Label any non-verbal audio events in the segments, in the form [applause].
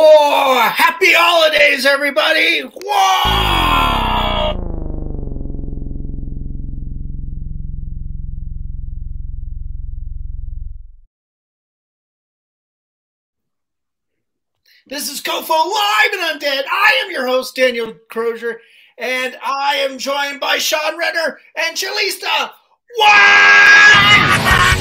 Oh, happy holidays, everybody! Whoa! This is COFOH Live and Undead. I am your host, Daniel Crosier, and I am joined by Sean Renner and Cellista. Wow!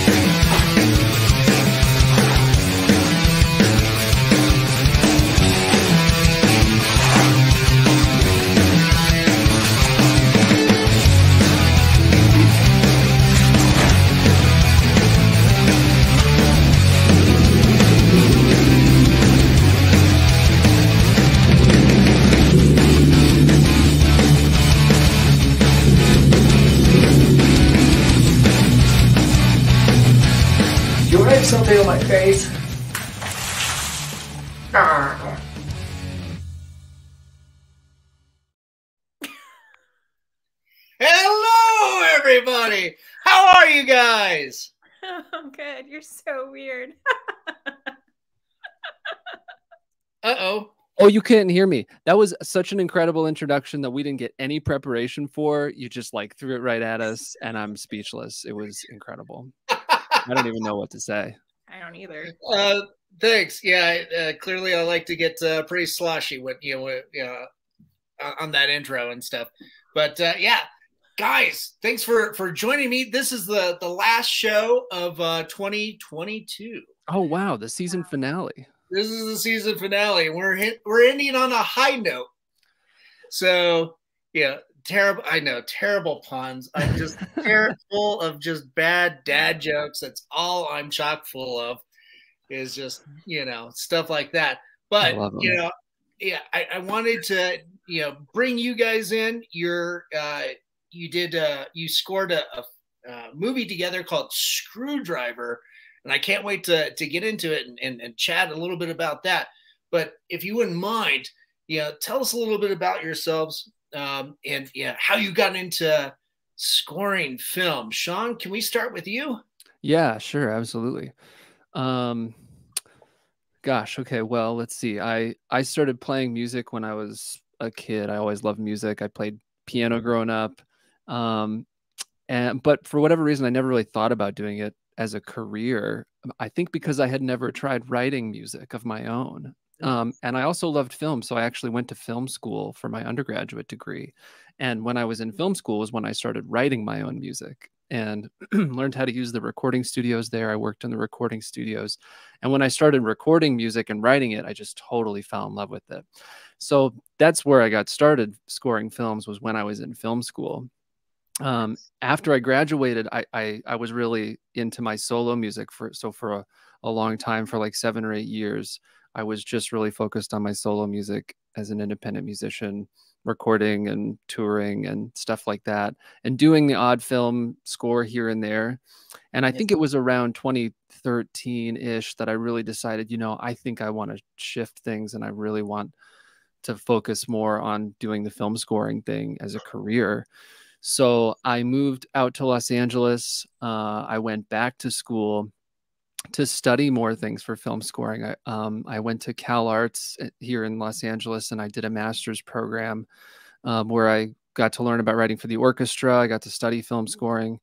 My face? Ah. [laughs] Hello, everybody. How are you guys? [laughs] Oh, good. You're so weird. [laughs] Uh oh. Oh, you couldn't hear me. That was such an incredible introduction that we didn't get any preparation for. You just like threw it right at us, and I'm speechless. It was incredible. I don't even know what to say. I don't either. Uh, thanks. Yeah, uh, clearly I like to get uh, pretty sloshy with you know, with, you know, on- on that intro and stuff. But uh, yeah, guys, thanks for for joining me. This is the the last show of uh, 2022. Oh wow, the season finale. This is the season finale. We're hit, we're ending on a high note. So yeah, terrible. I know terrible puns. I'm just [laughs] terrible of just bad dad jokes. That's all I'm chock full of. Is just you know stuff like that. But you know, yeah, I, I wanted to you know bring you guys in. You're uh, you did uh, you scored a, a, a movie together called Screwdriver and I can't wait to to get into it and, and, and chat a little bit about that. But if you wouldn't mind, you know, tell us a little bit about yourselves um, and yeah, how you got into scoring film. Sean, can we start with you? Yeah, sure, absolutely. Um, gosh, okay. Well, let's see. I I started playing music when I was a kid. I always loved music. I played piano growing up. Um, and but for whatever reason, I never really thought about doing it as a career. I think because I had never tried writing music of my own. Um, and I also loved film, so I actually went to film school for my undergraduate degree. And when I was in film school was when I started writing my own music and [clears throat] learned how to use the recording studios there. I worked in the recording studios. And when I started recording music and writing it, I just totally fell in love with it. So that's where I got started scoring films was when I was in film school. Um, after I graduated, I, I I was really into my solo music for so for a, a long time, for like seven or eight years, I was just really focused on my solo music as an independent musician, recording and touring and stuff like that, and doing the odd film score here and there. And I Yeah. think it was around 2013 ish that I really decided, you know, I think I want to shift things and I really want to focus more on doing the film scoring thing as a career. So I moved out to Los Angeles. Uh, I went back to school to study more things for film scoring. I, um, I went to CalArts uh, here in Los Angeles and I did a master's program um, where I got to learn about writing for the orchestra. I got to study film scoring.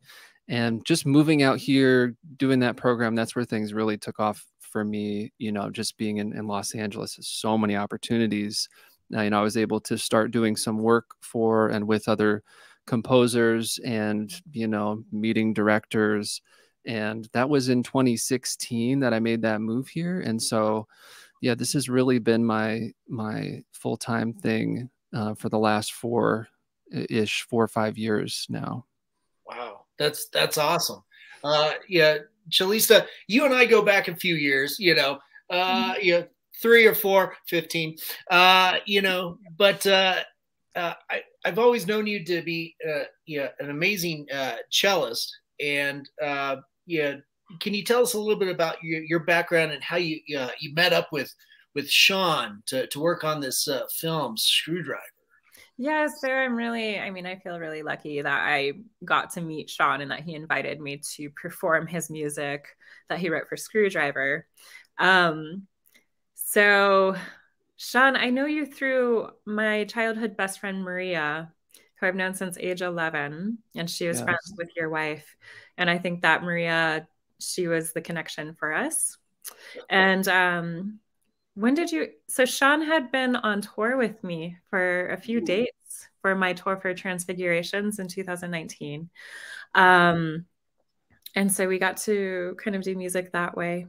And just moving out here, doing that program, that's where things really took off for me. You know, just being in, in Los Angeles, so many opportunities. Uh, you know, I was able to start doing some work for and with other composers and, you know, meeting directors and that was in 2016 that I made that move here. And so, yeah, this has really been my my full time thing uh, for the last four ish four or five years now. Wow, that's that's awesome. Uh, yeah, Cellista, you and I go back a few years. You know, uh, yeah, three or four, 15. Uh, you know, but uh, uh, I I've always known you to be uh, yeah an amazing uh, cellist and uh, yeah. Can you tell us a little bit about your, your background and how you uh, you met up with with Sean to, to work on this uh, film Screwdriver? Yeah, so I'm really, I mean, I feel really lucky that I got to meet Sean and that he invited me to perform his music that he wrote for Screwdriver. Um, So, Sean, I know you through my childhood best friend Maria, who I've known since age 11, and she was yes. friends with your wife. And I think that Maria, she was the connection for us. And um, when did you? So, Sean had been on tour with me for a few dates for my tour for Transfigurations in 2019. Um, and so we got to kind of do music that way.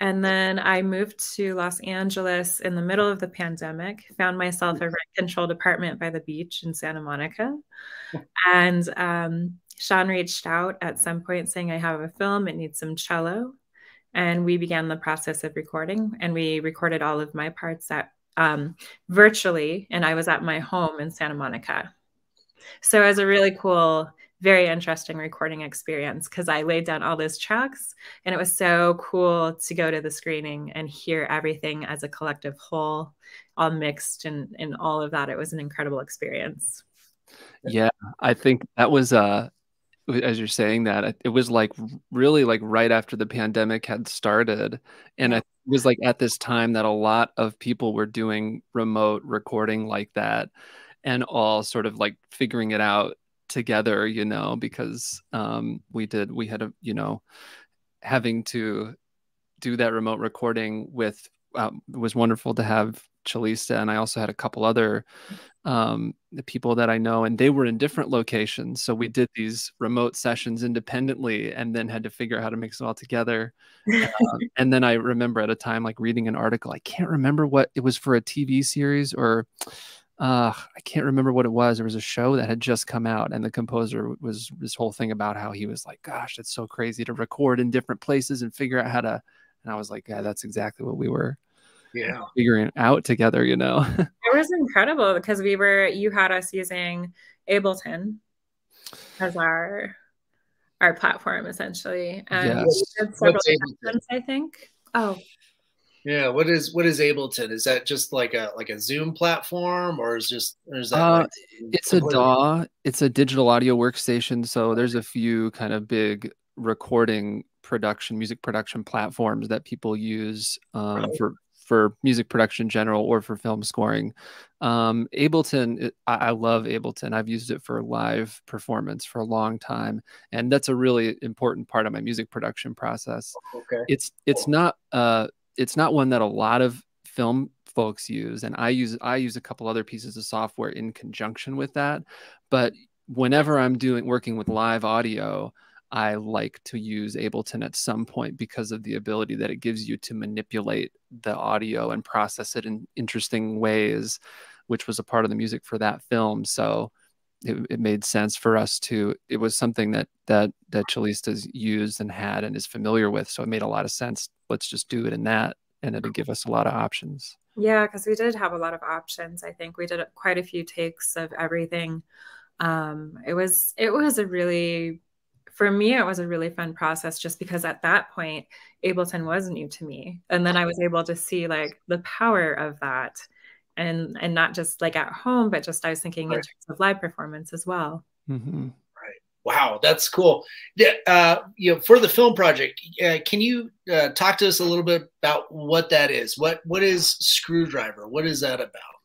And then I moved to Los Angeles in the middle of the pandemic, found myself a rent controlled apartment by the beach in Santa Monica. [laughs] And um, Sean reached out at some point saying, I have a film, it needs some cello. And we began the process of recording, and we recorded all of my parts at um, virtually, and I was at my home in Santa Monica. So it was a really cool very interesting recording experience because I laid down all those tracks and it was so cool to go to the screening and hear everything as a collective whole, all mixed and, and all of that. It was an incredible experience. Yeah, I think that was uh as you're saying that it was like really like right after the pandemic had started and it was like at this time that a lot of people were doing remote recording like that and all sort of like figuring it out together, you know, because um, we did, we had a, you know, having to do that remote recording with, um, it was wonderful to have Cellista And I also had a couple other um, the people that I know, and they were in different locations. So we did these remote sessions independently and then had to figure out how to mix it all together. Uh, [laughs] and then I remember at a time like reading an article, I can't remember what it was for a TV series or uh i can't remember what it was. There was a show that had just come out and the composer was this whole thing about how he was like gosh it's so crazy to record in different places and figure out how to and i was like yeah that's exactly what we were yeah. figuring out together you know? [laughs] It was incredible because we were you had us using ableton as our our platform essentially and yes. we did several i think. Oh yeah, what is what is Ableton? Is that just like a like a Zoom platform, or is just or is that? Uh, like it's a DAW. It's a digital audio workstation. So there's a few kind of big recording production, music production platforms that people use um, right. for for music production in general or for film scoring. Um, Ableton, I, I, love Ableton. I've used it for live performance for a long time, and that's a really important part of my music production process. Okay, it's it's cool. not uh, it's not one that a lot of film folks use and i use i use a couple other pieces of software in conjunction with that but whenever i'm doing working with live audio i like to use ableton at some point because of the ability that it gives you to manipulate the audio and process it in interesting ways which was a part of the music for that film. So it, it made sense for us to it was something that that that Cellista's used and had and is familiar with so it made a lot of sense. Let's just do it in that and it'll give us a lot of options. Yeah because we did have a lot of options. I think we did quite a few takes of everything. Um it was it was a really for me it was a really fun process just because at that point ableton was new to me. And then i was able to see like the power of that and and not just like at home but just i was thinking right. in terms of live performance as well mm-hmm. right wow that's cool yeah uh, you know for the film project uh, can you uh, talk to us a little bit about what that is what what is screwdriver what is that about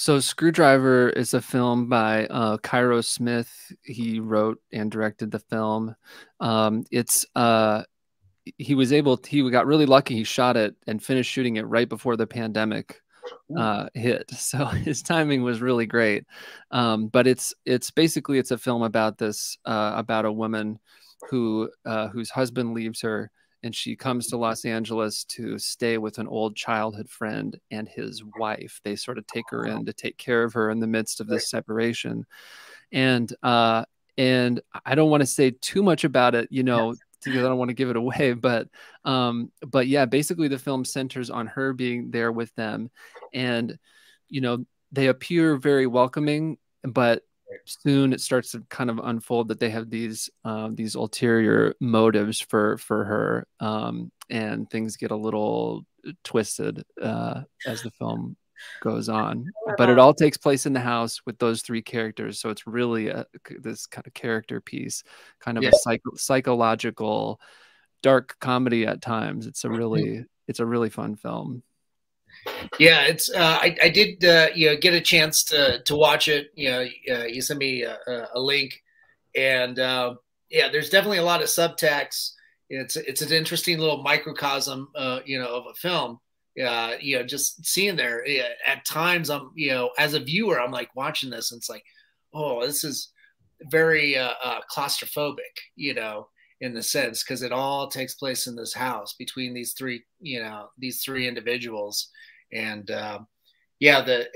so Screwdriver is a film by uh, Cairo Smith. He wrote and directed the film. Um, it's uh, he was able. To, he got really lucky. He shot it and finished shooting it right before the pandemic uh, hit. [laughs] So his timing was really great. Um, but it's it's basically it's a film about this uh, about a woman who uh, whose husband leaves her and she comes to Los Angeles to stay with an old childhood friend and his wife. They sort of take her in to take care of her in the midst of this separation. And uh, and I don't want to say too much about it, you know, because I don't want to give it away. [laughs] But um, but yeah, basically the film centers on her being there with them, and you know they appear very welcoming, but soon it starts to kind of unfold that they have these uh, these ulterior motives for for her, um, and things get a little twisted uh, as the film goes on but it all takes place in the house with those three characters so it's really a, this kind of character piece kind of yeah. a psycho- psychological dark comedy at times it's a really it's a really fun film Yeah, it's. Uh, I, I did uh, you know get a chance to to watch it. You know, uh, you sent me a, a link, and uh, yeah, there's definitely a lot of subtext. It's it's an interesting little microcosm, uh, you know, of a film. Uh, you know, just seeing there at times, I'm you know, as a viewer, I'm like watching this, and it's like, oh, this is very uh, uh, claustrophobic, you know, in the sense because it all takes place in this house between these three, you know, these three individuals, and uh, yeah, the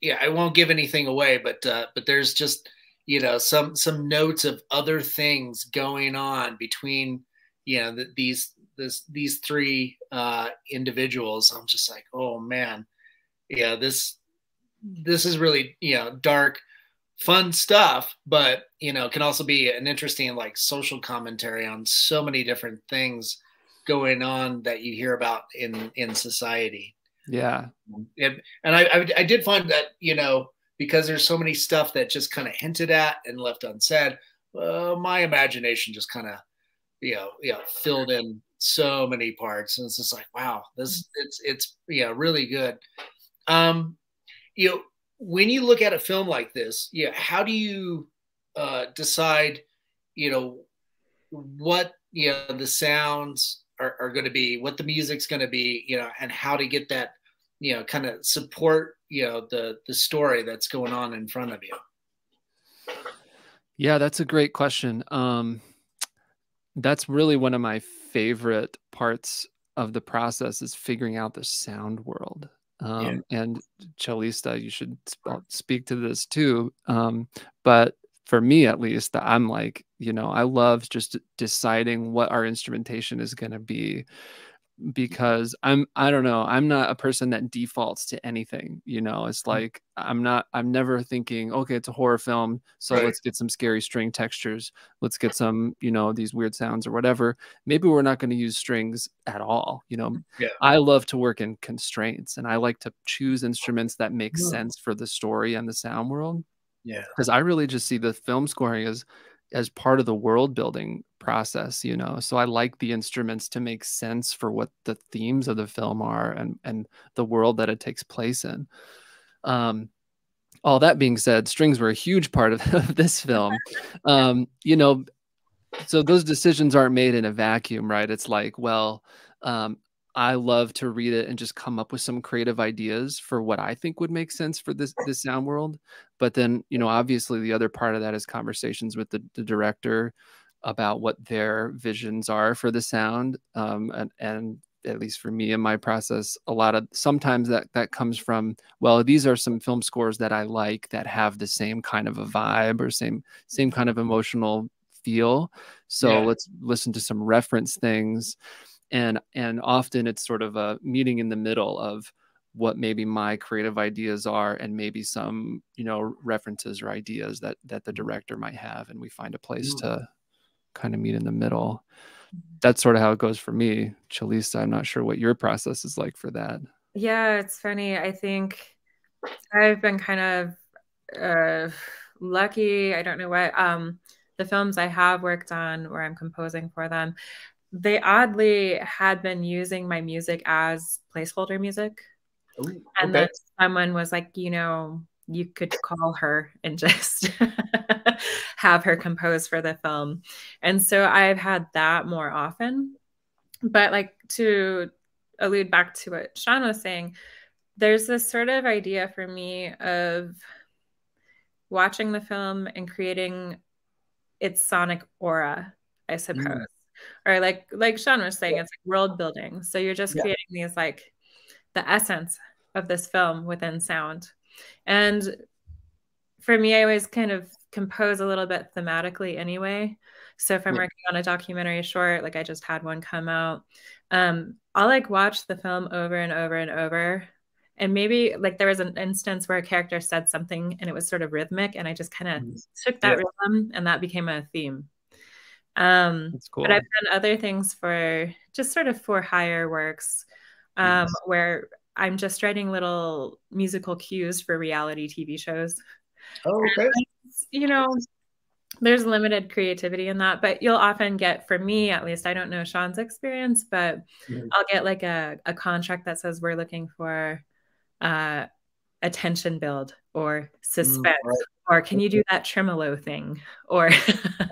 yeah, I won't give anything away, but uh, but there's just you know some some notes of other things going on between you know the, these this these three uh, individuals. I'm just like, oh man, yeah, this this is really you know dark fun stuff, but you know, can also be an interesting like social commentary on so many different things going on that you hear about in in society. Yeah, and, and I, I, I did find that you know because there's so many stuff that just kind of hinted at and left unsaid. Uh, my imagination just kind of you know you know filled in so many parts, and it's just like wow, this it's it's yeah really good. Um, you know when you look at a film like this, yeah, how do you uh, decide, you know, what you know the sounds are, are going to be, what the music's going to be, you know, and how to get that, you know, kind of support, you know, the the story that's going on in front of you. Yeah, that's a great question. Um, that's really one of my favorite parts of the process is figuring out the sound world um, yeah. and Chalista, you should speak to this too. Um, but for me, at least, I'm like, you know, I love just deciding what our instrumentation is going to be because I'm I don't know I'm not a person that defaults to anything you know it's mm. like I'm not I'm never thinking okay it's a horror film so right. let's get some scary string textures let's get some you know these weird sounds or whatever maybe we're not going to use strings at all you know yeah. I love to work in constraints and I like to choose instruments that make yeah. sense for the story and the sound world yeah because I really just see the film scoring as as part of the world building process you know? So i like the instruments to make sense for what the themes of the film are and and the world that it takes place in. Um all that being said strings were a huge part of, [laughs] of this film. [laughs] Um you know so those decisions aren't made in a vacuum right? It's like well um I love to read it and just come up with some creative ideas for what I think would make sense for this this sound world. But then, you know, obviously the other part of that is conversations with the, the director about what their visions are for the sound. Um, and, and at least for me in my process, a lot of sometimes that that comes from well, these are some film scores that I like that have the same kind of a vibe or same same kind of emotional feel. So yeah. let's listen to some reference things and and often it's sort of a meeting in the middle of what maybe my creative ideas are and maybe some you know references or ideas that that the director might have and we find a place to kind of meet in the middle. Mm-hmm. that's sort of how it goes for me Cellista. I'm not sure what your process is like for that. Yeah it's funny. I think i've been kind of uh lucky. I don't know what um the films i have worked on where i'm composing for them they oddly had been using my music as placeholder music. Ooh, and then someone was like, you know, you could call her and [laughs] just have her compose for the film. And so I've had that more often. But like to allude back to what Sean was saying, there's this sort of idea for me of watching the film and creating its sonic aura, I suppose. Mm or like like Sean was saying, it's like world building. So you're just yeah. creating these like the essence of this film within sound. And for me, I always kind of compose a little bit thematically anyway. So if I'm yeah. working on a documentary short, like I just had one come out, um, I'll like watch the film over and over and over. And maybe like there was an instance where a character said something and it was sort of rhythmic, and I just kind of mm. took that yeah. rhythm and that became a theme. Um, cool. But I've done other things for just sort of for hire works um, yes. where I'm just writing little musical cues for reality TV shows. Oh, okay. you know, there's limited creativity in that, but you'll often get, for me at least, I don't know Sean's experience, but mm-hmm. I'll get like a, a contract that says we're looking for uh, attention build or suspense, mm, right. Or can you do [laughs] that tremolo thing? Or [laughs]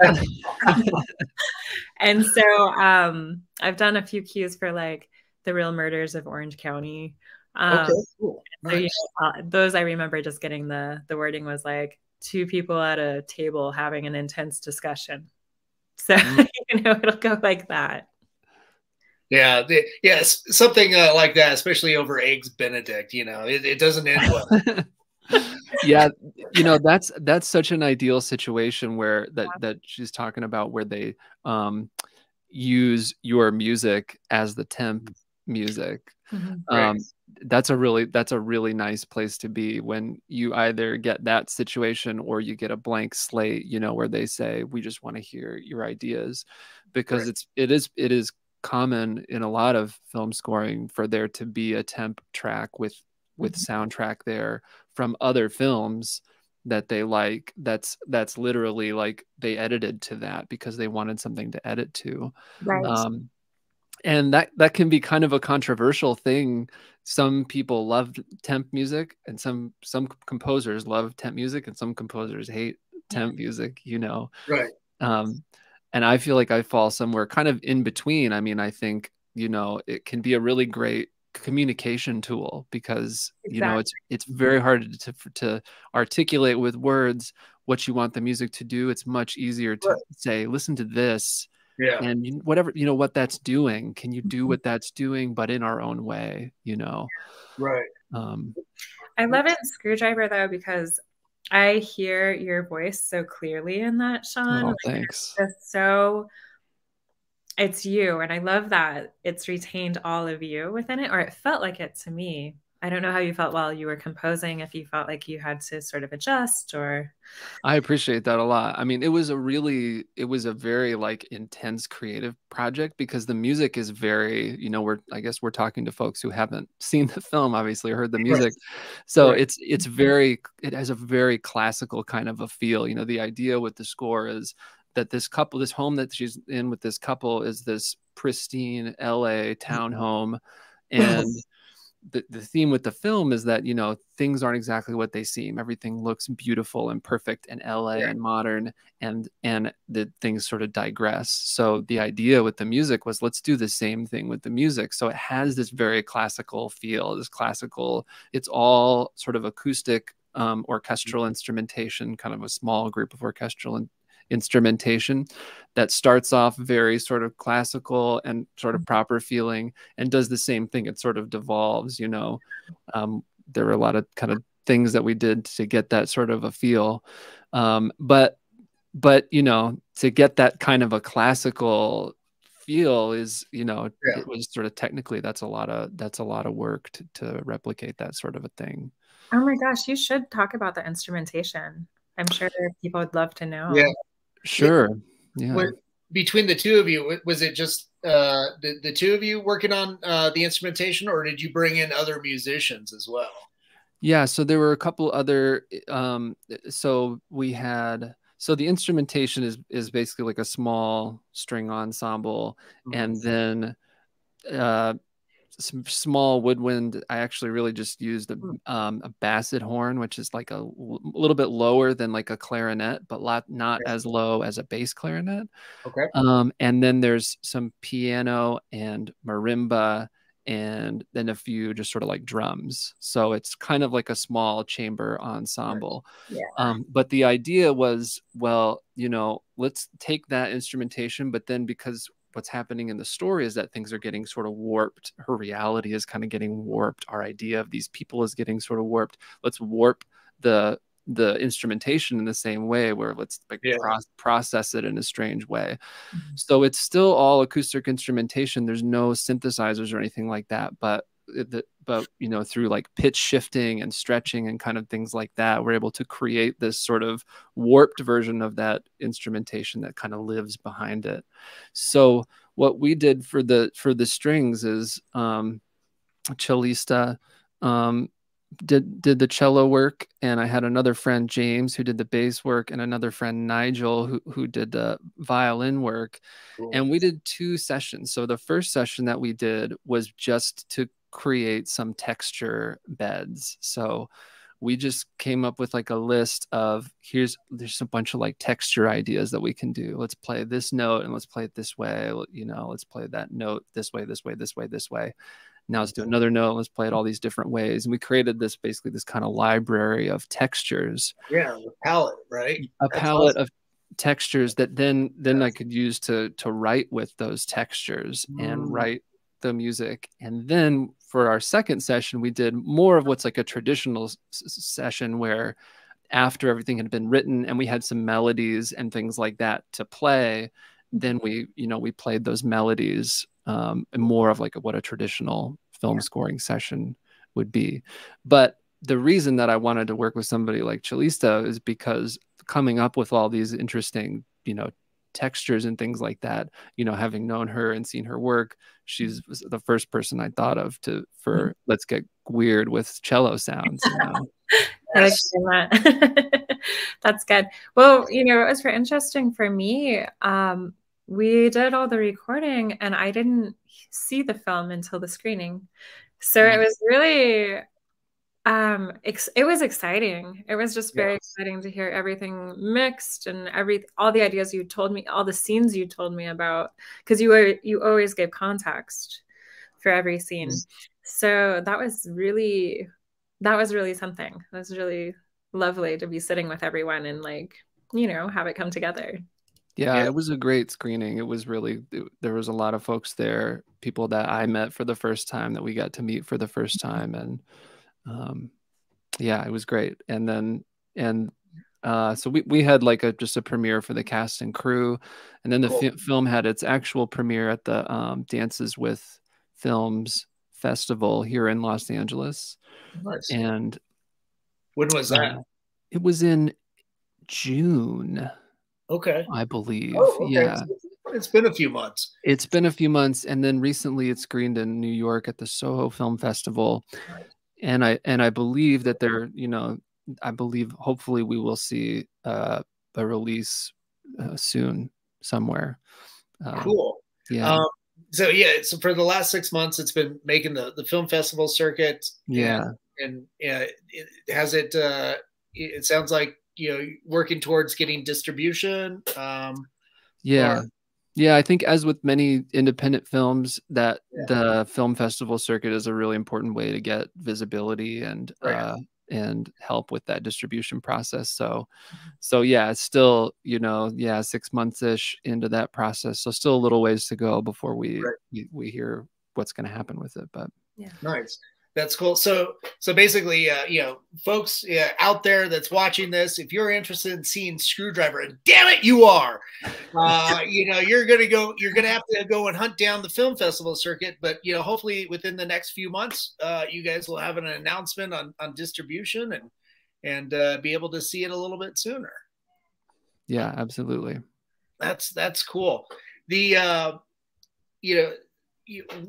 [laughs] and so um, I've done a few cues for like the real murders of Orange County. Um, okay, cool. so, uh, those I remember just getting the the wording was like two people at a table having an intense discussion. So mm. you know it'll go like that. Yeah, the, yes, something uh, like that, especially over eggs Benedict. You know, it, it doesn't end well. Yeah, you know that's that's such an ideal situation where that that she's talking about where they um, use your music as the temp music. Mm-hmm. Um, that's a really that's a really nice place to be when you either get that situation or you get a blank slate you know where they say we just want to hear your ideas because right. it's it is it is common in a lot of film scoring for there to be a temp track with with mm-hmm. soundtrack there from other films that they like that's that's literally like they edited to that because they wanted something to edit to. Right. um and that that can be kind of a controversial thing. Some people love temp music and some some composers love temp music and some composers hate temp music you know? Right. Um and i feel like i fall somewhere kind of in between. I mean i think you know it can be a really great communication tool because exactly. you know it's it's very hard to to articulate with words what you want the music to do it's much easier to right. say listen to this yeah and whatever you know what that's doing can you do mm-hmm. what that's doing but in our own way you know right um i love it screwdriver though because i hear your voice so clearly in that sean oh, thanks it's so it's you and i love that it's retained all of you within it or it felt like it to me I don't know how you felt while you were composing, if you felt like you had to sort of adjust or. I appreciate that a lot. I mean, it was a really, it was a very like intense creative project because the music is very, you know, we're, I guess we're talking to folks who haven't [laughs] seen the film, obviously, heard the music. So right. it's, it's mm-hmm. very, it has a very classical kind of a feel. You know, the idea with the score is that this couple, this home that she's in with this couple is this pristine LA townhome. [laughs] And the, the theme with the film is that you know things aren't exactly what they seem everything looks beautiful and perfect and la yeah. and modern and and the things sort of digress so the idea with the music was let's do the same thing with the music so it has this very classical feel this classical it's all sort of acoustic um, orchestral mm-hmm. instrumentation kind of a small group of orchestral instrumentation that starts off very sort of classical and sort of mm-hmm. proper feeling and does the same thing. It sort of devolves, you know. Um, there were a lot of kind of things that we did to get that sort of a feel. Um, but but you know, to get that kind of a classical feel is you know yeah. it was sort of technically that's a lot of that's a lot of work to, to replicate that sort of a thing oh my gosh you should talk about the instrumentation i'm sure people would love to know yeah Sure. Yeah. Between the two of you, was it just uh, the, the two of you working on uh, the instrumentation, or did you bring in other musicians as well? Yeah, so there were a couple other. Um, so we had so the instrumentation is is basically like a small string ensemble, mm-hmm. and then uh, some small woodwind. I actually really just used a, hmm. um, a basset horn, which is like a little bit lower than like a clarinet, but lot, not okay. as low as a bass clarinet. Okay. Um, and then there's some piano and marimba, and then a few just sort of like drums. So it's kind of like a small chamber ensemble. Yeah. Um, but the idea was, well, you know, let's take that instrumentation, but then because what's happening in the story is that things are getting sort of warped. Her reality is kind of getting warped. Our idea of these people is getting sort of warped. Let's warp the the instrumentation in the same way where let's like yeah. pro- process it in a strange way mm-hmm. so it's still all acoustic instrumentation there's no synthesizers or anything like that but but you know through like pitch shifting and stretching and kind of things like that we're able to create this sort of warped version of that instrumentation that kind of lives behind it. So what we did for the for the strings is um cellista um did did the cello work and i had another friend james who did the bass work and another friend nigel who, who did the violin work. Cool. and we did two sessions. So the first session that we did was just to create some texture beds. So we just came up with like a list of here's there's a bunch of like texture ideas that we can do. Let's play this note and let's play it this way you know let's play that note this way this way this way this way. Now let's do another note. Let's play it all these different ways. And we created this basically this kind of library of textures. Yeah a palette right? A That's palette awesome. of textures that then then i could use to to write with those textures mm. and write the music and then for our second session we did more of what's like a traditional session where after everything had been written and we had some melodies and things like that to play then we you know we played those melodies um, more of like what a traditional film yeah. scoring session would be. But the reason that I wanted to work with somebody like Cellista is because coming up with all these interesting, you know, textures and things like that, you know, having known her and seen her work, she's mm-hmm. the first person I thought of to for mm-hmm. let's get weird with cello sounds. You know? [laughs] [laughs] That's good. Well, you know, it was very interesting for me. Um, we did all the recording and I didn't see the film until the screening. So it was really um it was exciting. It was just very yes. exciting to hear everything mixed and every all the ideas you told me, all the scenes you told me about because you were you always gave context for every scene. Mm-hmm. So that was really that was really something. That was really lovely to be sitting with everyone and like, you know, have it come together. Yeah, yeah, it was a great screening. It was really it, there was a lot of folks there, people that I met for the first time that we got to meet for the first mm-hmm. time, and um, yeah, it was great. And then and uh, so we we had like a just a premiere for the cast and crew, and then the cool. film had its actual premiere at the um, Dances with Films Festival here in Los Angeles. Nice. And when was that? Uh, it was in June. Okay. I believe. Oh, okay. Yeah. It's been a few months. It's been a few months, and then recently it screened in New York at the Soho Film Festival, and I and I believe that they're you know I believe hopefully we will see uh, a release uh, soon somewhere. Um, cool. Yeah. Um, so yeah, so for the last six months, it's been making the the film festival circuit. Yeah. And, and uh, it, has it? Uh, it sounds like you know working towards getting distribution um yeah or... yeah i think as with many independent films that yeah. the film festival circuit is a really important way to get visibility and right. uh and help with that distribution process so mm-hmm. so yeah it's still you know yeah six months ish into that process so still a little ways to go before we right. we, we hear what's going to happen with it but yeah nice that's cool. So, so basically, uh, you know, folks uh, out there that's watching this, if you're interested in seeing Screwdriver, and damn it, you are, uh, [laughs] you know, you're gonna go, you're gonna have to go and hunt down the film festival circuit. But you know, hopefully within the next few months, uh, you guys will have an announcement on on distribution and and uh, be able to see it a little bit sooner. Yeah, absolutely. That's that's cool. The uh, you know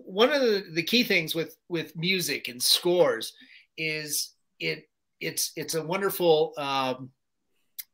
one of the, the key things with with music and scores is it it's it's a wonderful um,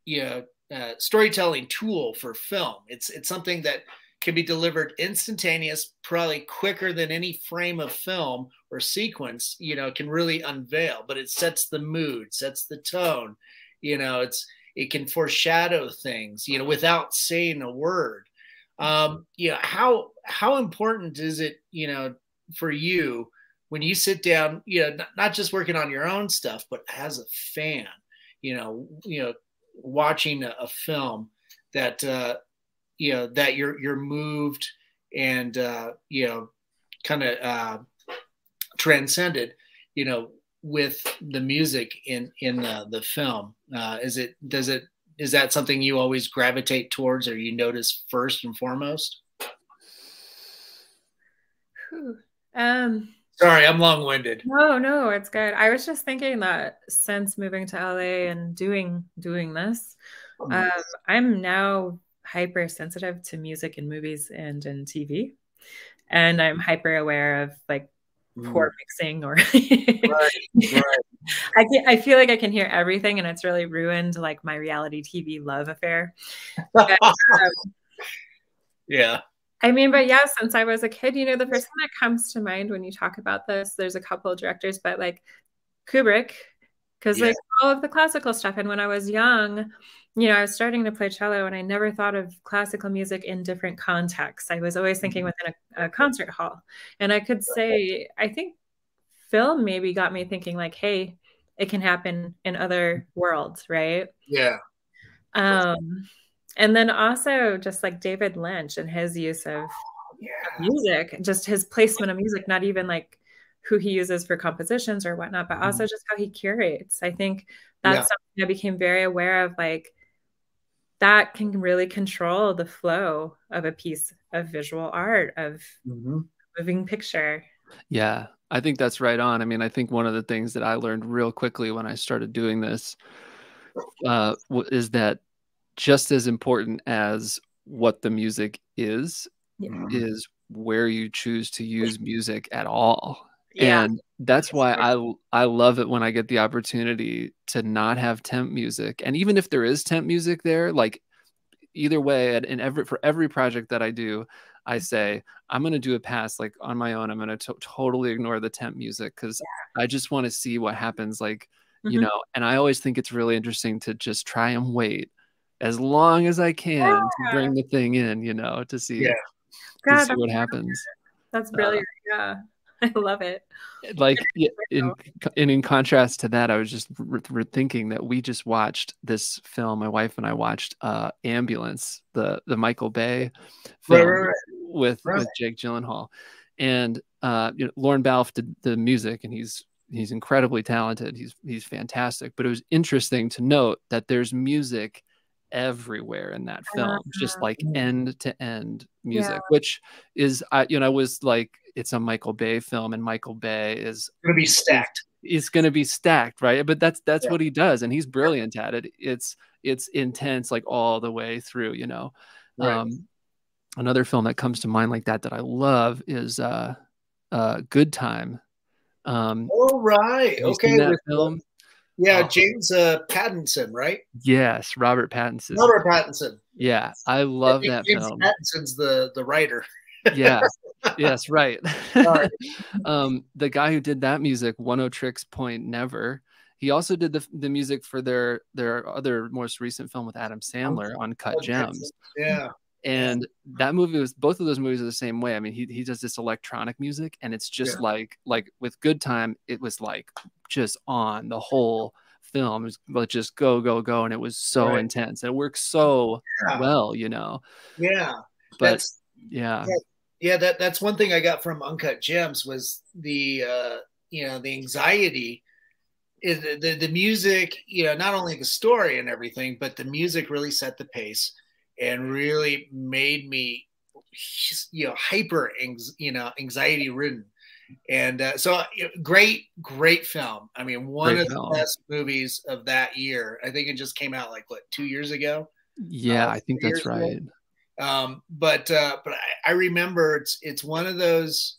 you know uh, storytelling tool for film. It's it's something that can be delivered instantaneous, probably quicker than any frame of film or sequence. You know, can really unveil, but it sets the mood, sets the tone. You know, it's it can foreshadow things. You know, without saying a word. Um, you know, how how important is it, you know, for you when you sit down, you know, not, not just working on your own stuff, but as a fan, you know, you know, watching a, a film that uh, you know that you're you're moved and uh, you know kind of uh, transcended, you know, with the music in in the, the film. Uh, is it does it is that something you always gravitate towards or you notice first and foremost? Um, Sorry, I'm long winded. No, no, it's good. I was just thinking that since moving to LA and doing doing this, oh, um, I'm now hypersensitive to music and movies and in TV, and I'm hyper aware of like poor mixing or [laughs] right, right. I can, I feel like I can hear everything and it's really ruined like my reality TV love affair. But, [laughs] um, yeah. I mean, but yeah, since I was a kid, you know, the first thing that comes to mind when you talk about this, there's a couple of directors, but like Kubrick, because Yeah. like all of the classical stuff. And when I was young, you know, I was starting to play cello and I never thought of classical music in different contexts. I was always thinking within a, a concert hall. And I could say, I think film maybe got me thinking, like, hey, it can happen in other worlds, right? Yeah. Um, and then also just like David Lynch and his use of Yeah. music, just his placement of music, not even like who he uses for compositions or whatnot, but also just how he curates. I think that's Yeah. something I became very aware of. Like that can really control the flow of a piece of visual art, of Mhm. moving picture. Yeah, I think that's right on. I mean, I think one of the things that I learned real quickly when I started doing this uh, is that just as important as what the music is, Yeah. is where you choose to use music at all. Yeah. And that's why I I love it when I get the opportunity to not have temp music. And even if there is temp music there, like either way, and in every for every project that I do, I say I'm going to do a pass like on my own. I'm going to totally ignore the temp music because I just want to see what happens. Like you Mhm. know, and I always think it's really interesting to just try and wait as long as I can to bring the thing in. You know, to see Yeah. to God, see what happens. that's brilliant. yeah. [laughs] I love it. like in and in contrast to that i was just re- re- thinking that we just watched this film my wife and i watched uh ambulance the the michael bay film right, right. with Right. with jake gyllenhaal and uh you know lorne balfe did the music and he's he's incredibly talented he's he's fantastic but it was interesting to note that there's music everywhere in that film just like Mhm. end to end music Yeah. which is i you know i was like it's a michael bay film and michael bay is Gonna be stacked. It's going to be stacked right but that's that's Yeah. what he does and he's brilliant at it it's it's intense like all the way through you know Right. um another film that comes to mind like that that i love is uh uh good time um All right. Okay. that with- film Yeah, Oh. James uh, Pattinson, right? yes robert pattinson Robert Pattinson. yeah i love I that James film Pattinson's the the writer. [laughs] yeah yes right [laughs] um the guy who did that music oneohtrix point never he also did the, the music for their their other most recent film with adam sandler uncut gems Yeah. and that movie was both of those movies are the same way i mean he, he does this electronic music and it's just Yeah. like like with good time it was like just on the whole film it was like just go go go and it was so Right. intense and it works so Yeah. well you know Yeah. but That's yeah yeah, that that's one thing I got from Uncut Gems was the uh, you know, the anxiety is the, the the music, you know, not only the story and everything, but the music really set the pace and really made me you know, hyper you know, anxiety ridden. And uh, so you know, great great film. I mean, one Great of film. the best movies of that year. I think it just came out like what, 2 years ago. yeah uh, i think that's right ago. Um, but uh, but I, I remember it's it's one of those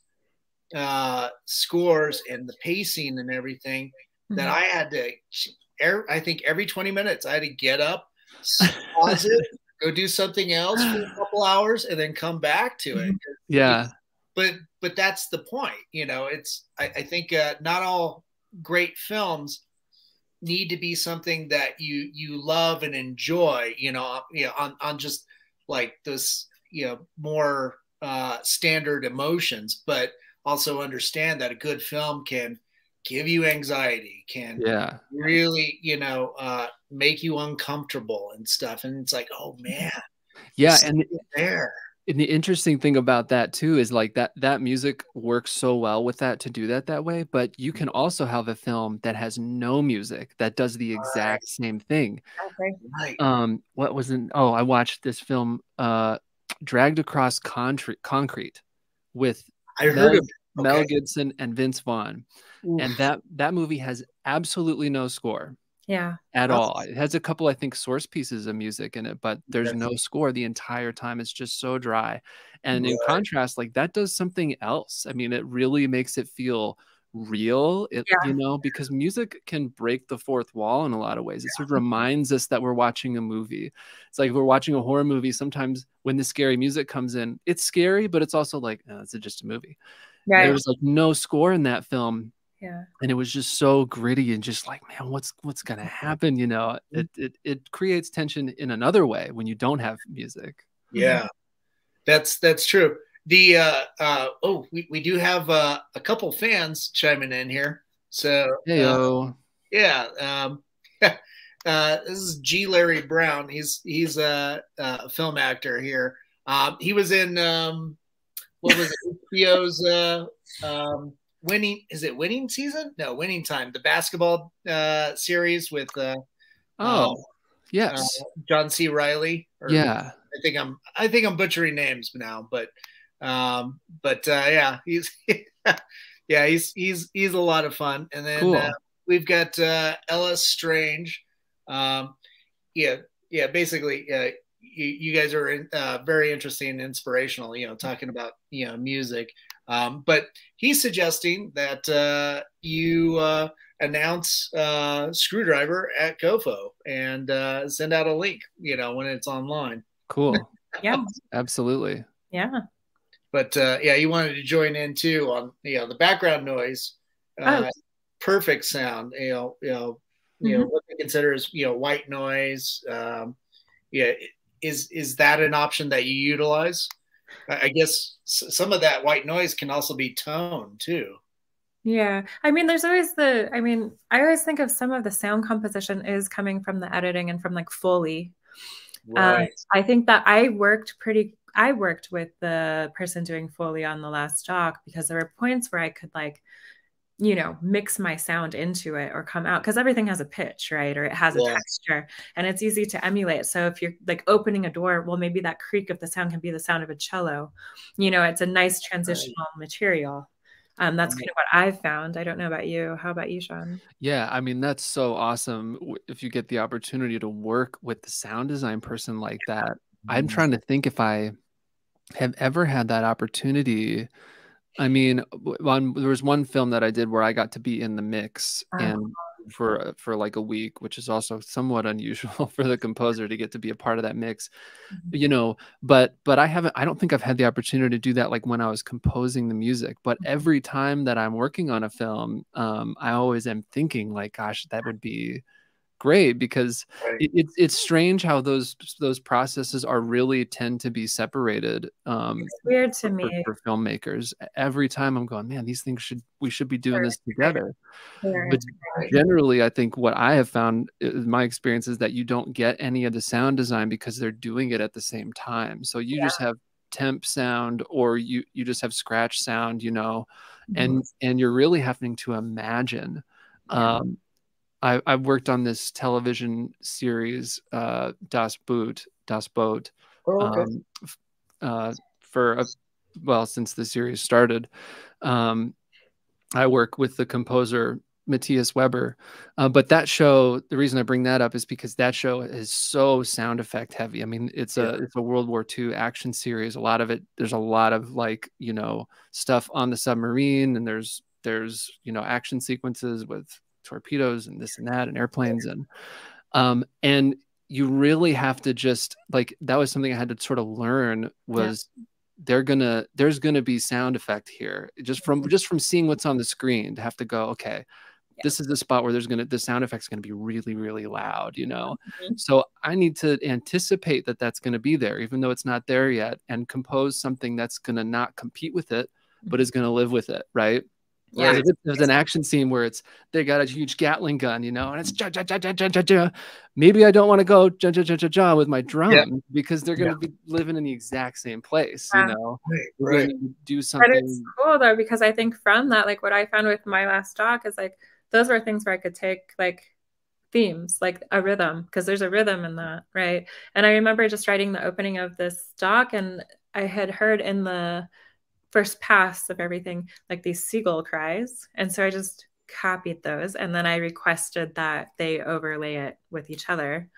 uh, scores and the pacing and everything that I had to. er- I think every twenty minutes I had to get up, pause it, [laughs] go do something else for a couple hours, and then come back to it. yeah But but that's the point, you know. It's I, I think uh, not all great films need to be something that you you love and enjoy you know you know on on just like this you know more uh standard emotions but also understand that a good film can give you anxiety can yeah. really you know uh make you uncomfortable and stuff. And it's like oh man yeah and there And the interesting thing about that too is like that that music works so well with that to do that that way. But you can also have a film that has no music that does the exact same thing. right Um, what was in? Oh, I watched this film, uh, Dragged Across Concrete, Concrete, with i heard Mel, of it. Mel Gibson and Vince Vaughn, Oof. and that that movie has absolutely no score. Yeah. At all. It has a couple, I think, source pieces of music in it, but there's no score the entire time. It's just so dry. And right. in contrast, like that does something else. I mean, it really makes it feel real it yeah. you know because music can break the fourth wall in a lot of ways it sort of reminds us that we're watching a movie it's like if we're watching a horror movie sometimes when the scary music comes in it's scary but it's also like oh, it's just a movie right. there was like no score in that film yeah and it was just so gritty and just like man what's what's gonna happen you know mm-hmm. it it, it creates tension in another way when you don't have music yeah that's that's true the uh, uh, oh, we, we do have uh, a couple fans chiming in here. So uh, yeah, um, [laughs] uh, this is G. Larry Brown. He's he's a, a film actor here. Um, he was in um, what was it? HBO's uh, um, winning. Is it winning season? No, winning time. The basketball uh, series with uh, oh um, yes, uh, John C. Reilly. Or, yeah, I think I'm I think I'm butchering names now, but um, but uh, yeah, he's [laughs] yeah, he's he's he's a lot of fun. And then cool. uh, we've got uh, Ella Strange. Um, yeah, yeah, basically, uh, you, you guys are in, uh, very interesting and inspirational. You know, talking about you know music. Um, but he's suggesting that uh, you uh, announce uh, Screwdriver at COFOH and uh, send out a link. You know, when it's online. Cool. [laughs] yeah. Absolutely. Yeah. But uh, yeah, you wanted to join in too on you know the background noise, uh, oh. perfect sound. You know, you know, mm-hmm. you know mm-hmm. what they consider as you know white noise. Um, yeah, is is that an option that you utilize? I guess some of that white noise can also be tone too. Yeah. I mean, there's always the, I mean, I always think of some of the sound composition is coming from the editing and from like Foley. Right. Um, I think that I worked pretty I worked with the person doing Foley on the last doc because there were points where I could like, you know, mix my sound into it or come out because everything has a pitch, right? Or it has yeah. a texture and it's easy to emulate. So if you're like opening a door, well, maybe that creak of the sound can be the sound of a cello. You know, it's a nice transitional right. material. Um, that's kind of what I've found. I don't know about you. How about you, Sean? Yeah, I mean that's so awesome. If you get the opportunity to work with the sound design person like that, I'm trying to think if I have ever had that opportunity. I mean, one, there was one film that I did where I got to be in the mix and uh-huh. for for like a week, which is also somewhat unusual [laughs] for the composer to get to be a part of that mix, mm-hmm. you know. But but I haven't. I don't think I've had the opportunity to do that like when I was composing the music. But mm-hmm. every time that I'm working on a film, um, I always am thinking like, gosh, that would be great because right. it, it, it's strange how those those processes are really tend to be separated um it's weird to for, me for filmmakers every time i'm going man these things should we should be doing this together but generally i think what i have found my experience is that you don't get any of the sound design because they're doing it at the same time so you yeah. just have temp sound or you you just have scratch sound you know mm-hmm. and and you're really having to imagine um I, I've worked on this television series, uh, Das Boot, Das Boot, oh, okay. um, uh, for a, well since the series started. Um, I work with the composer Matthias Weber, uh, but that show, the reason I bring that up is because that show is so sound effect heavy. I mean, it's a it's a World War II action series. A lot of it, there's a lot of like you know stuff on the submarine, and there's there's you know action sequences with torpedoes and this and that and airplanes and um and you really have to just like that was something I had to sort of learn was yeah. they're gonna there's gonna be sound effect here just from mm-hmm. just from seeing what's on the screen to have to go okay yeah. this is the spot where there's gonna the sound effect's gonna be really really loud you know mm-hmm. so I need to anticipate that that's gonna be there even though it's not there yet and compose something that's gonna not compete with it but mm-hmm. is gonna live with it right yeah, there's, an action scene where it's they got a huge Gatling gun, you know, and it's ja, ja, ja, ja, ja, ja, ja. maybe I don't want to go ja, ja, ja, ja, ja with my drum yeah. because they're going to yeah. be living in the exact same place, you know. Right. right. Do something. But it's cool though because I think from that, like what I found with my last doc is like those were things where I could take like themes like a rhythm because there's a rhythm in that right and i remember just writing the opening of this doc and i had heard in the first pass of everything like these seagull cries and so i just copied those and then I requested that they overlay it with each other.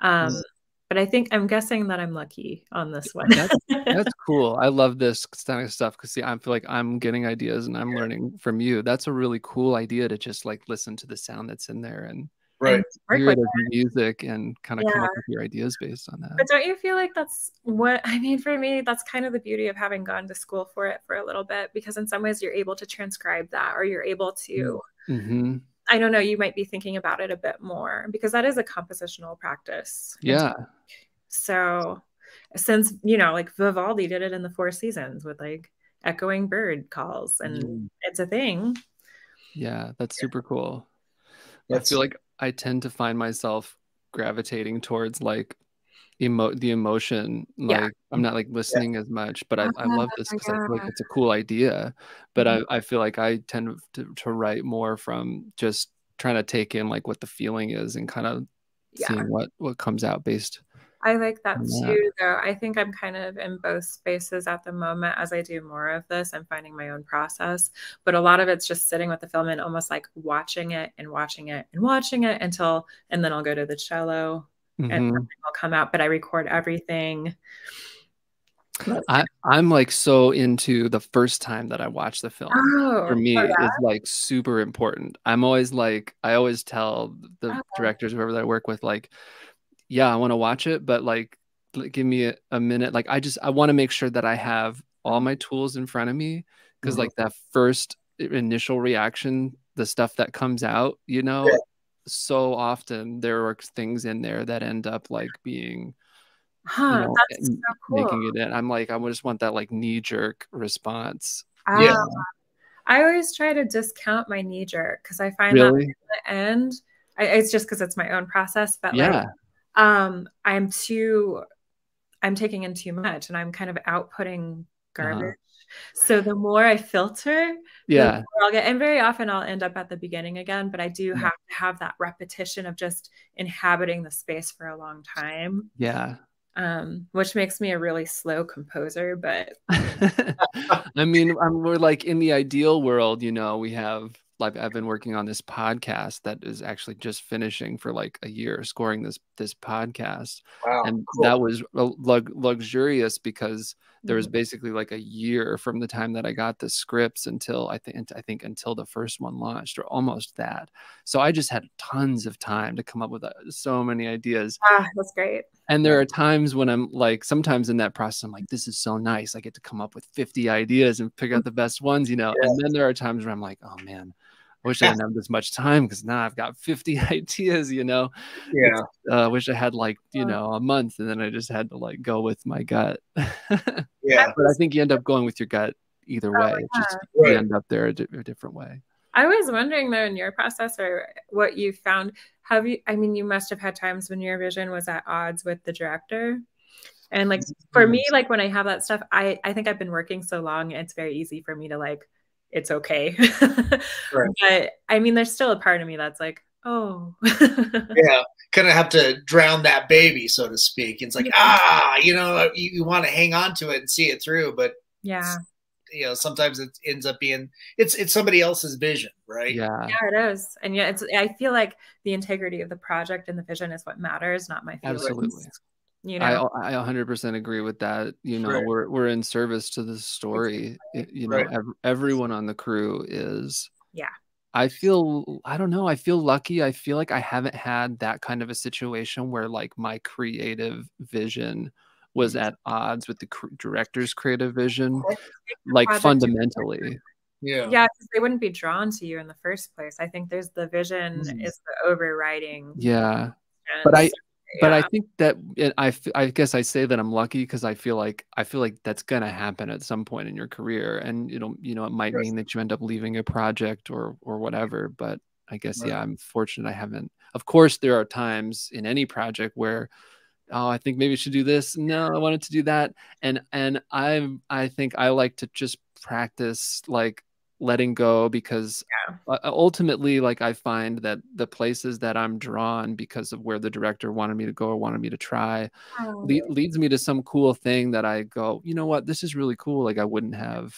Um, mm. But I think I'm guessing that I'm lucky on this one. that's, [laughs] that's cool. I love this kind of stuff because see, I feel like I'm getting ideas and I'm learning from you. That's a really cool idea to just like listen to the sound that's in there and right. hear it as music and kind of yeah. come up with your ideas based on that. But don't you feel like that's what i mean for me that's kind of the beauty of having gone to school for it for a little bit because in some ways you're able to transcribe that or you're able to mm-hmm. i don't know you might be thinking about it a bit more because that is a compositional practice. Yeah. So since you know like vivaldi did it in the four seasons with like echoing bird calls and mm. it's a thing. Yeah that's super cool. That's, I feel like I tend to find myself gravitating towards like emo the emotion like yeah. i'm not like listening yeah. as much but i, I love this because i feel like it's a cool idea but mm-hmm. I, I feel like i tend to, to write more from just trying to take in like what the feeling is and kind of yeah. seeing what what comes out based I like that too, though. I think I'm kind of in both spaces at the moment as I do more of this. I'm finding my own process, but a lot of it's just sitting with the film and almost like watching it and watching it and watching it until, and then I'll go to the cello mm-hmm. and I'll come out, but I record everything. I, I'm like so into the first time that I watch the film. Oh, for me, is like super important. I'm always like, I always tell the okay. directors, whoever that I work with, like, yeah, I want to watch it, but like, give me a, a minute. Like, I just, I want to make sure that I have all my tools in front of me because, mm-hmm. like, that first initial reaction, the stuff that comes out, you know, yeah. so often there are things in there that end up like being, huh, you know, that's so cool. making it in. I'm like, I just want that like knee jerk response. Uh, yeah. I always try to discount my knee jerk because I find really? that at the end, I, it's just because it's my own process. But yeah. like, um, I'm too, I'm taking in too much and I'm kind of outputting garbage. Uh-huh. So the more I filter, yeah, I'll get, and very often I'll end up at the beginning again, but I do have to have that repetition of just inhabiting the space for a long time. Yeah. Um, which makes me a really slow composer, but [laughs] I mean, I'm, we're like in the ideal world, you know, we have like I've been working on this podcast that is actually just finishing for like a year, scoring this this podcast, wow, and cool. that was luxurious because there was mm-hmm. basically like a year from the time that I got the scripts until I think I think until the first one launched or almost that. So I just had tons of time to come up with uh, so many ideas. Ah, that's great. And there are times when I'm like, sometimes in that process, I'm like, this is so nice. I get to come up with 50 ideas and pick out [laughs] the best ones, you know. Yeah. And then there are times where I'm like, oh man, I wish I didn't have this much time because now I've got 50 [laughs] ideas, you know. Yeah. I uh, wish I had like, you know, a month and then I just had to like go with my gut. [laughs] yeah. But I think you end up going with your gut either oh, way. Oh, yeah. Just right. you end up there a, di- a different way. I was wondering though in your process or what you found, have you I mean you must have had times when your vision was at odds with the director. And like for me, like when I have that stuff, I I think I've been working so long, it's very easy for me to like it's okay. [laughs] right. But I mean, there's still a part of me that's like, oh. [laughs] yeah, kind of have to drown that baby, so to speak. It's like, yeah. ah, you know, you, you want to hang on to it and see it through, but yeah. You know, sometimes it ends up being it's it's somebody else's vision, right? Yeah, yeah, it is, and yeah, it's. I feel like the integrity of the project and the vision is what matters, not my feelings. Absolutely. You know, I, I 100% agree with that. You know, right. we're we're in service to the story. It, you know, right. ev- everyone on the crew is. Yeah. I feel I don't know. I feel lucky. I feel like I haven't had that kind of a situation where like my creative vision was mm-hmm. at odds with the cr- director's creative vision, like fundamentally. Yeah. Yeah, because they wouldn't be drawn to you in the first place. I think there's the vision mm. is the overriding. Yeah. But I but I think that I, I guess I say that I'm lucky because I feel like I feel like that's gonna happen at some point in your career, and you know, you know, it might yes. mean that you end up leaving a project or or whatever. But I guess right. yeah, I'm fortunate I haven't. Of course, there are times in any project where, oh, I think maybe I should do this. No, I wanted to do that, and and I I think I like to just practice like letting go because yeah. Uh, ultimately like i find that the places that i'm drawn because of where the director wanted me to go or wanted me to try oh. le- leads me to some cool thing that i go you know what this is really cool like i wouldn't have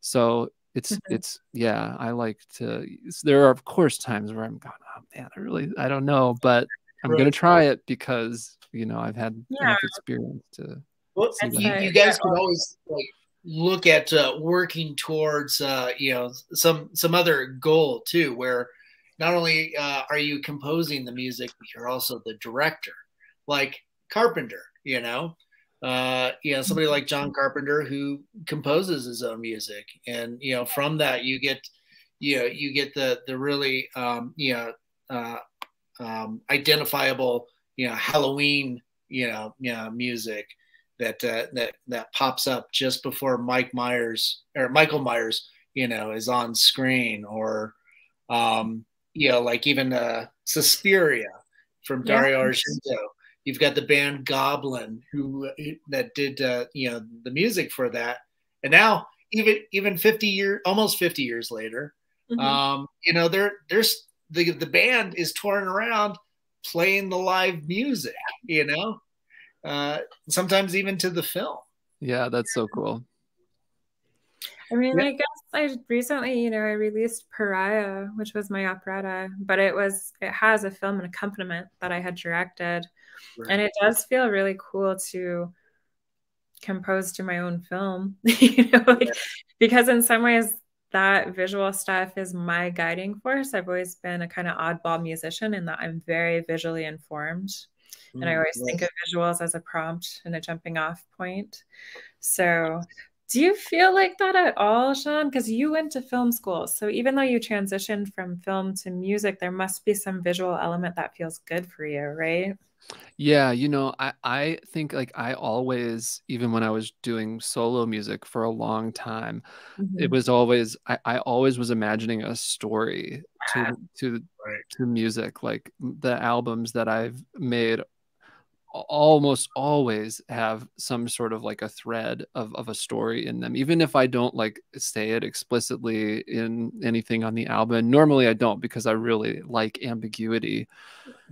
so it's mm-hmm. it's yeah i like to there are of course times where i'm going oh man i really i don't know but i'm right. gonna try it because you know i've had yeah. enough experience to well you, you, guys can always like look at uh, working towards uh, you know some some other goal too where not only uh, are you composing the music but you're also the director like carpenter you know? Uh, you know somebody like john carpenter who composes his own music and you know from that you get you know you get the the really um, you know uh, um, identifiable you know halloween you know, you know music that uh, that that pops up just before Mike Myers or Michael Myers, you know, is on screen, or um, you know, like even uh, Suspiria from Dario yeah. Argento. You've got the band Goblin who that did uh, you know the music for that, and now even even 50 years, almost 50 years later, mm-hmm. um, you know, there there's the the band is touring around playing the live music, you know uh, sometimes even to the film. Yeah, that's so cool. I mean, yeah. I guess I recently, you know, I released Pariah, which was my operetta, but it was it has a film and accompaniment that I had directed, right. and it does feel really cool to compose to my own film, [laughs] you know, like, yeah. because in some ways that visual stuff is my guiding force. I've always been a kind of oddball musician in that I'm very visually informed and I mm, always think of visuals as a prompt and a jumping off point. So, do you feel like that at all, Sean? Because you went to film school. So, even though you transitioned from film to music, there must be some visual element that feels good for you, right? Yeah, you know, I, I think like I always, even when I was doing solo music for a long time, mm-hmm. it was always I, I always was imagining a story to to right. to music. Like the albums that I've made almost always have some sort of like a thread of, of a story in them even if i don't like say it explicitly in anything on the album normally i don't because i really like ambiguity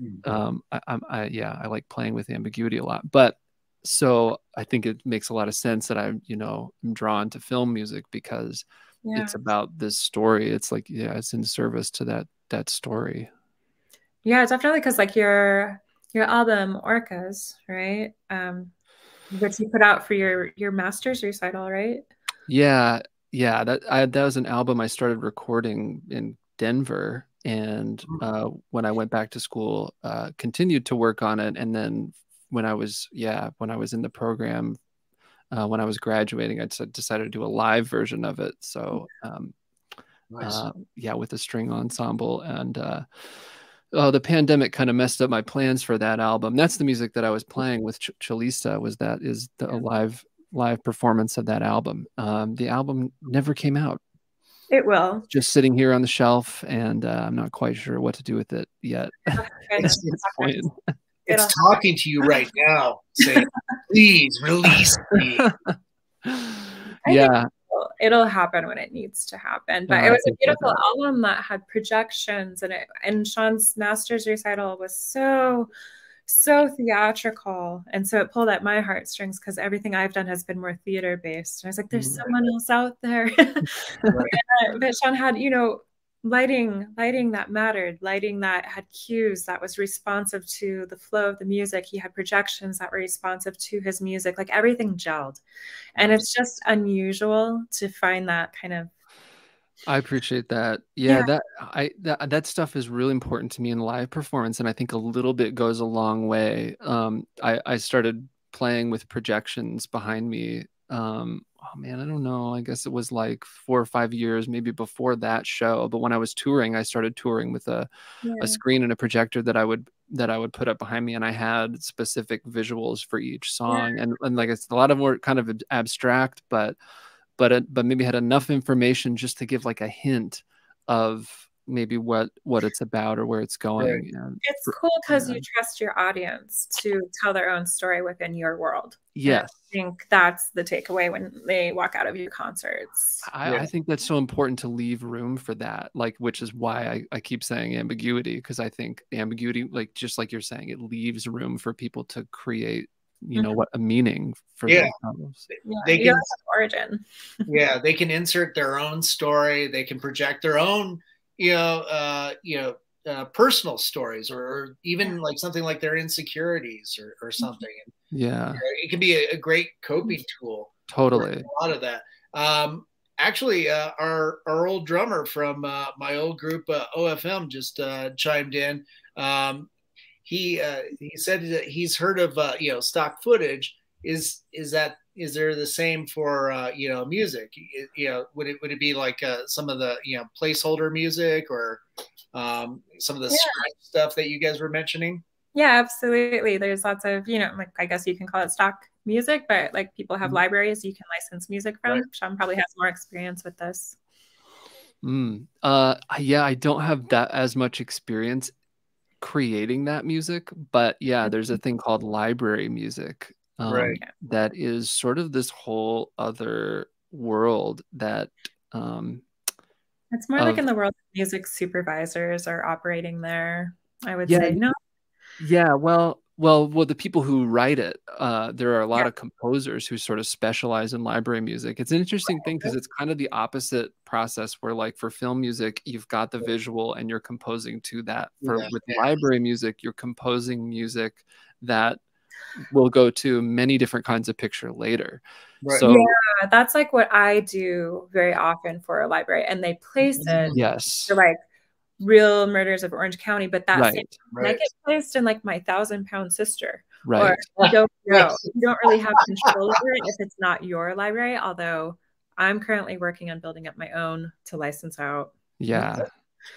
mm-hmm. um I, I, I yeah i like playing with ambiguity a lot but so i think it makes a lot of sense that i'm you know i'm drawn to film music because yeah. it's about this story it's like yeah it's in service to that that story yeah it's definitely because like you're your album Orcas, right? Um, which you put out for your your master's recital, right? Yeah, yeah. That I, that was an album I started recording in Denver, and hmm. uh, when I went back to school, uh, continued to work on it, and then when I was yeah when I was in the program. Uh, when I was graduating, I decided to do a live version of it. So, um, nice. Uh, yeah, with a string ensemble, and uh, oh, the pandemic kind of messed up my plans for that album. That's the music that I was playing with Ch- Cellista. Was that is the live live performance of that album? Um, the album never came out. It will. Just sitting here on the shelf, and uh, I'm not quite sure what to do with it yet. [laughs] it's, it's talking to you right now, saying, "Please release me." [laughs] yeah it'll happen when it needs to happen. But yeah, it was a beautiful album that had projections and it and Sean's master's recital was so so theatrical and so it pulled at my heartstrings because everything i've done has been more theater based and i was like there's mm-hmm. someone else out there [laughs] right. but sean had you know lighting lighting that mattered lighting that had cues that was responsive to the flow of the music he had projections that were responsive to his music like everything gelled and it's just unusual to find that kind of I appreciate that. Yeah, yeah, that I that that stuff is really important to me in live performance, and I think a little bit goes a long way. Um, I I started playing with projections behind me um, oh man, I don't know. I guess it was like four or five years, maybe before that show. But when I was touring, I started touring with a, yeah. a screen and a projector that I would that I would put up behind me, and I had specific visuals for each song. Yeah. And and like it's a lot of more kind of abstract, but but it, but maybe had enough information just to give like a hint of maybe what what it's about or where it's going. it's cool because you trust your audience to tell their own story within your world. Yes, I think that's the takeaway when they walk out of your concerts. I, yeah. I, think that's so important to leave room for that, like which is why I, I keep saying ambiguity because I think ambiguity, like just like you're saying, it leaves room for people to create you know Mhm. what a meaning for Yeah. those albums. Yeah, They can- don't have origin. yeah they can insert their own story they can project their own you know uh you know uh, personal stories or, or even like something like their insecurities or, or something. Yeah, it can be a, a great coping tool totally. a lot of that. Um actually uh, our our old drummer from uh, my old group uh, ofm just uh, chimed in. Um he uh, he said that he's heard of uh, you know stock footage is is that is there the same for uh, you know music It- you know would it would it be like uh, some of the you know placeholder music or um, some of the Yeah. stuff that you guys were mentioning Yeah, absolutely. There's lots of, you know, like I guess you can call it stock music, but like people have Mhm. libraries you can license music from. Right. Sean probably has more experience with this. Mm. Uh, yeah, I don't have that as much experience creating that music, but yeah, there's a thing called library music. Um, Right. That is sort of this whole other world that um, It's more like in the world of music supervisors are operating there. I would Yeah, say no. Yeah, well, well, well, the people who write it, uh, there are a lot Yeah. of composers who sort of specialize in library music. It's an interesting thing because it's kind of the opposite process where, like, for film music, you've got the visual and you're composing to that. For Yeah. with library music, you're composing music that will go to many different kinds of picture later. Right. So, Yeah, that's like what I do very often for a library, and they place mm-hmm. it yes, for like real murders of Orange County, but that same right, might right get placed in like my thousand pound sister. right. Or don't [laughs] know. You don't really have control over it if it's not your library. Although I'm currently working on building up my own to license out. Yeah.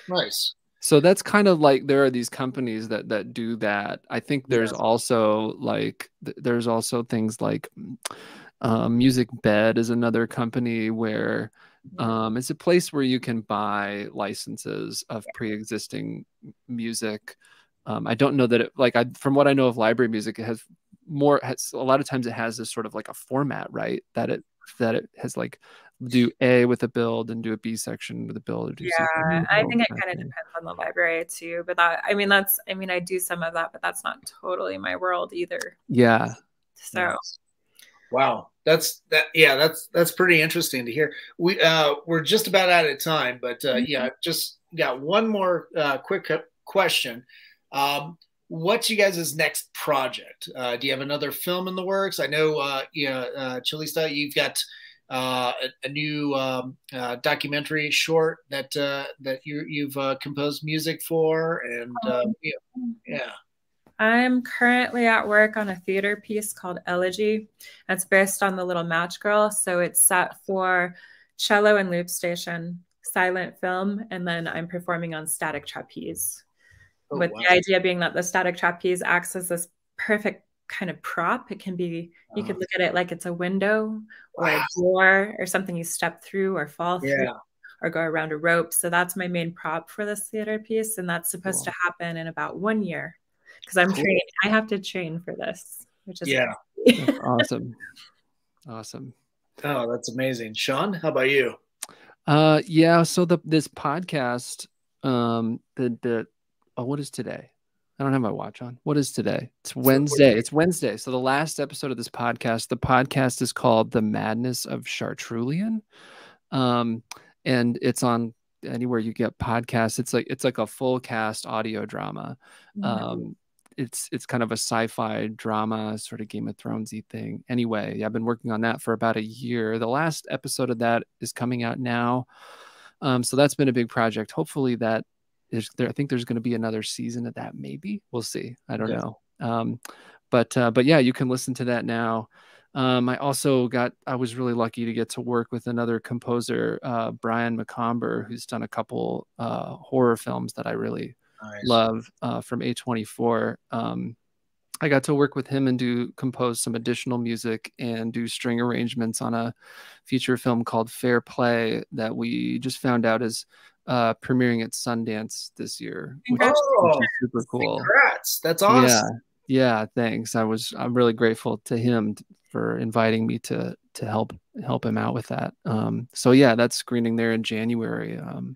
nice So that's kind of like there are these companies that that do that. I think there's Yes. also like th- there's also things like um, Music Bed is another company where um, it's a place where you can buy licenses of pre-existing music. Um, I don't know that it like I from what I know of library music, it has more has a lot of times it has this sort of like a format, right? That it that it has like do A with a build and do a B section with a build or do Yeah, section with a I build think it kind kind of depends on the library too. But that, I mean, that's, I mean, I do some of that, but that's not totally my world either. Yeah. So, Wow, that's that. Yeah, that's that's pretty interesting to hear. We uh, we're just about out of time, but uh, yeah, I've just got one more uh, quick question. Um, what's you guys' next project? Uh, do you have another film in the works? I know, uh, you know, uh, Cellista, you've got uh, a, a new um, uh, documentary short that uh, that you, you've uh, composed music for, and uh, yeah, yeah. I'm currently at work on a theater piece called Elegy. It's based on The Little Match Girl. So it's set for cello and loop station, silent film, and then I'm performing on static trapeze. Oh, with wow. the idea being that the static trapeze acts as this perfect kind of prop. It can be, you could Uh-huh. look at it like it's a window or Wow. a door or something you step through or fall through or go around a rope. So that's my main prop for this theater piece. And that's supposed Cool. to happen in about one year because I'm Cool. training. I have to train for this, which is Yeah. That's [laughs] awesome. Awesome. Oh, that's amazing. Sean, how about you? Uh yeah, so the this podcast um the the oh what is today? I don't have my watch on. What is today? It's Wednesday. It's Wednesday. So the last episode of this podcast, the podcast is called The Madness of Chartrulian. Um and it's on anywhere you get podcasts. It's like it's like a full cast audio drama. um it's it's kind of a sci-fi drama sort of game of thronesy thing anyway yeah, i've been working on that for about a year the last episode of that is coming out now um so that's been a big project hopefully that is there i think there's going to be another season of that maybe. We'll see. I don't know. Um but uh but yeah you can listen to that now. Um i also got i was really lucky to get to work with another composer uh brian McOmber who's done a couple uh horror films that i really Nice. love uh, from A24. Um, I got to work with him and do compose some additional music and do string arrangements on a feature film called Fair Play that we just found out is uh, premiering at Sundance this year, which is, which Oh, is super cool. Congrats. That's awesome. Yeah, yeah. Thanks. I was I'm really grateful to him for inviting me to to help help him out with that. Um, so yeah, that's screening there in January. Um,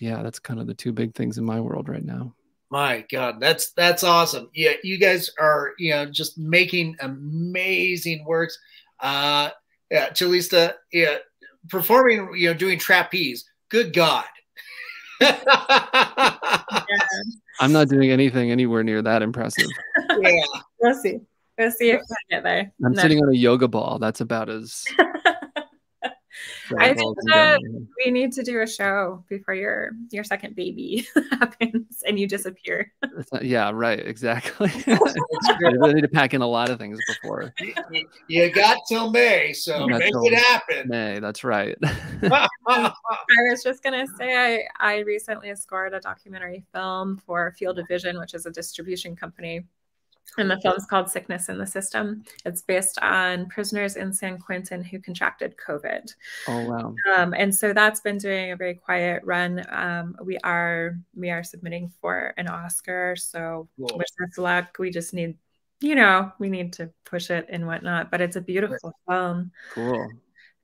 yeah, that's kind of the two big things in my world right now. My God, that's that's awesome. Yeah, you guys are you know just making amazing works. Uh, yeah, Cellista, yeah, performing, you know, doing trapeze. Good God. yeah. [laughs] I'm not doing anything anywhere near that impressive. yeah. We'll see. We'll see if I get there. I'm no. sitting on a yoga ball. That's about as [laughs] [laughs] I think that we need to do a show before your your second baby [laughs] happens and you disappear. Not, yeah, right. Exactly. [laughs] I need to pack in a lot of things before. You got till May, so make it happen. May, that's right. I was just gonna say I I recently scored a documentary film for Field of Vision, which is a distribution company and the film's called Sickness in the System. It's based on prisoners in San Quentin who contracted COVID. Oh wow! Um, and so that's been doing a very quiet run. Um, we are we are submitting for an Oscar, so Whoa. wish us luck. We just need, you know, we need to push it and whatnot. But it's a beautiful film. Cool.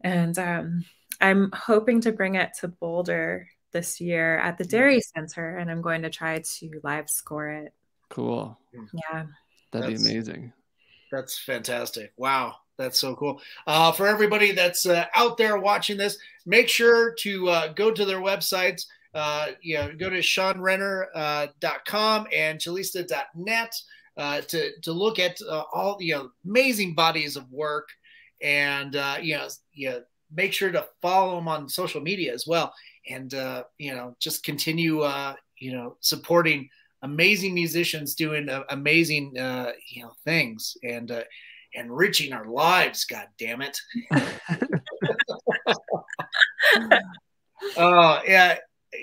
And um, I'm hoping to bring it to Boulder this year at the Dairy Center, and I'm going to try to live score it. Cool. Yeah. That'd that's, be amazing. That's fantastic. Wow. That's so cool. Uh, for everybody that's uh, out there watching this, make sure to uh, go to their websites. Uh, you know, go to seanrenner.com uh, and cellista.net uh, to, to look at uh, all the you know, amazing bodies of work. And, uh, you know, you know, make sure to follow them on social media as well. And, uh, you know, just continue, uh, you know, supporting amazing musicians doing uh, amazing uh, you know things and uh, enriching our lives. God damn it! [laughs] Oh yeah,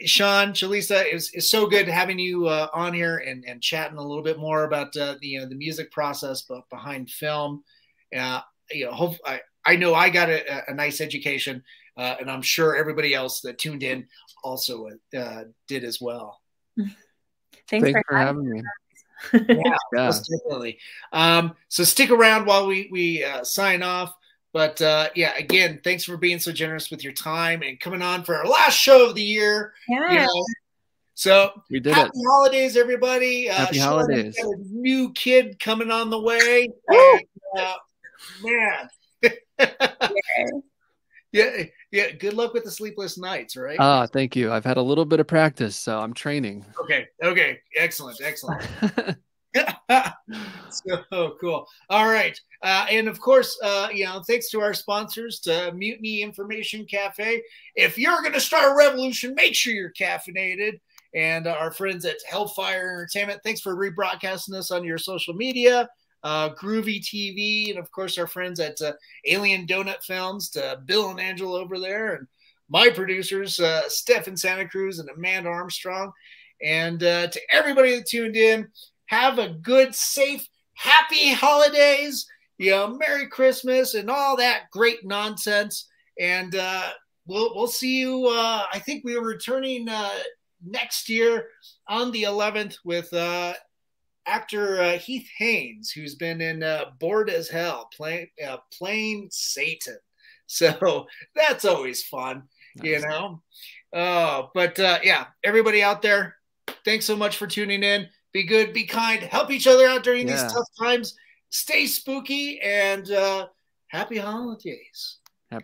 Sean, Cellista, it's, it's so good having you uh, on here and, and chatting a little bit more about uh, the you know, the music process, but behind film. Uh, you know, hope I, I know I got a, a nice education, uh, and I'm sure everybody else that tuned in also uh, did as well. Thanks, Thanks for, for, having me. yeah, [laughs] yeah. definitely. Um, so stick around while we we uh, sign off. But uh, yeah, again, thanks for being so generous with your time and coming on for our last show of the year. Yeah. You know? So we did happy it. holidays, everybody. Uh, happy holidays. a new kid coming on the way. and, uh, man. [laughs] yeah, yeah. Yeah, good luck with the sleepless nights, right? Ah, thank you. I've had a little bit of practice, so I'm training. Okay. Okay. Excellent. Excellent. [laughs] [laughs] so cool. All right. Uh, and of course, uh, you know, thanks to our sponsors, to Mutiny Information Cafe. If you're going to start a revolution, make sure you're caffeinated. And uh, our friends at Hellfire Entertainment, thanks for rebroadcasting this on your social media uh, Groovy TV, and of course our friends at uh, Alien Donut Films, to Bill and Angela over there, and my producers, uh, Steph in Santa Cruz and Amanda Armstrong, and uh, to everybody that tuned in. Have a good, safe, happy holidays. You know, Merry Christmas and all that great nonsense. And uh, we'll we'll see you. Uh, I think we are returning uh, next year on the 11th with uh, actor uh, Heath Haynes, who's been in uh, Bored as Hell, playing uh, playing Satan. [laughs] So that's always fun, nice. you know. Uh, but uh, yeah, everybody out there, thanks so much for tuning in. Be good, be kind, help each other out during yeah. these tough times. Stay spooky and uh, happy holidays.